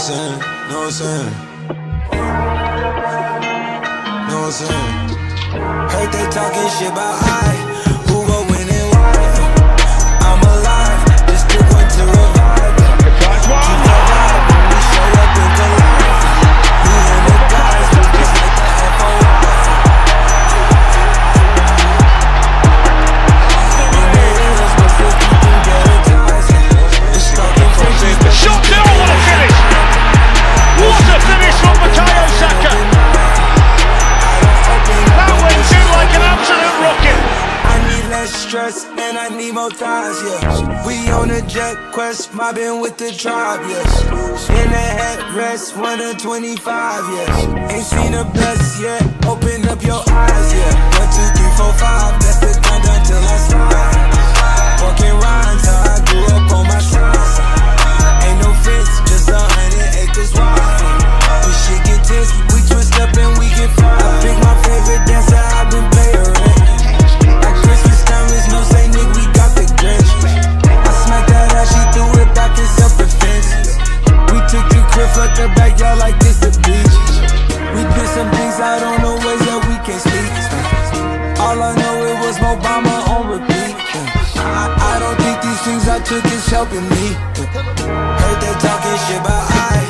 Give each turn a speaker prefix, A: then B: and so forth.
A: saying, know what I'm saying? Know what I'm saying? Heard they talking shit about I. stress, and I need more ties. yeah. We on a jet quest, mobbing with the tribe, yeah. In a headrest, one of 25, yeah. Ain't seen the best yet, open up your eyes, yeah. One, two, three, four, five, that's the countdown till I slide. Walking rhymes, fuck the backyard like this the beach. We did some things I don't know ways that we can't speak. All I know it was Obama on repeat. I, I don't think these things I took is helping me. Heard they talking shit about I.